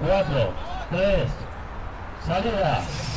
4, 3, salida.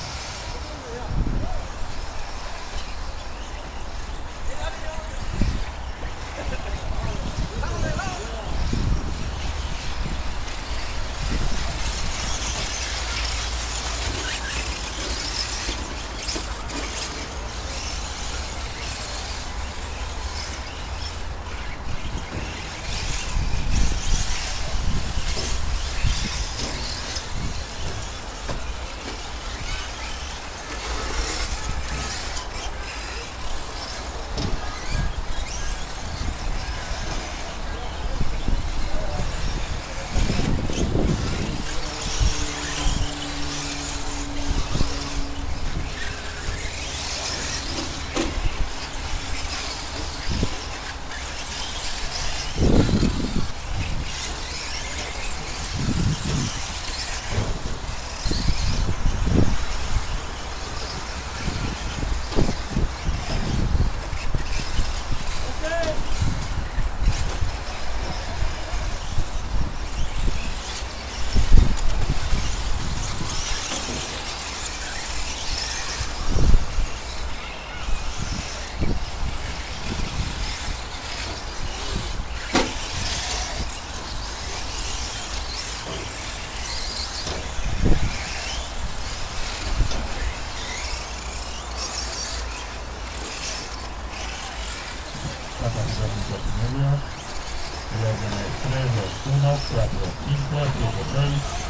3, 2, 1, 4, 5, 7, 6.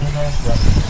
Final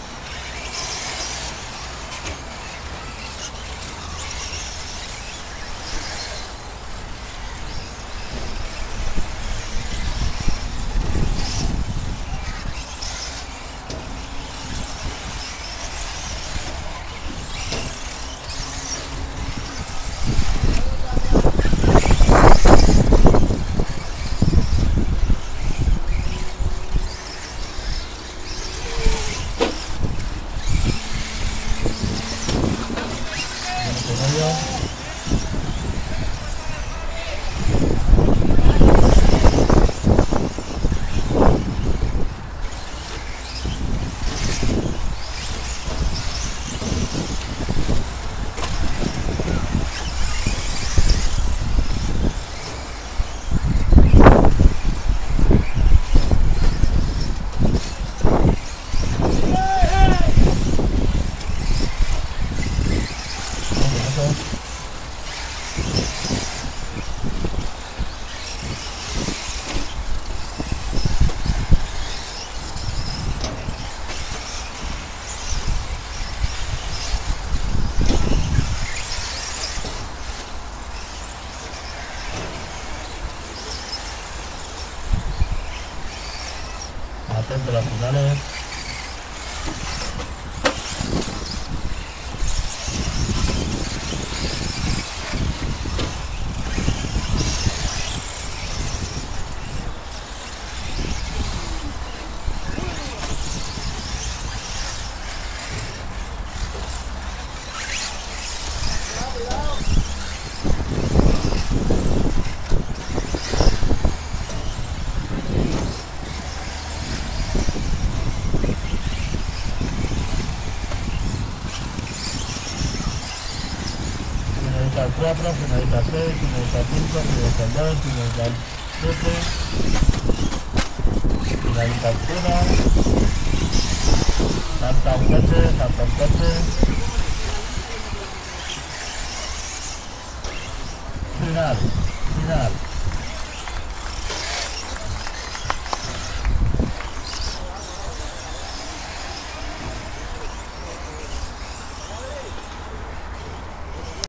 Atento a las finales. 7, finaliza el 1, salta un coche, salta un coche, final, final.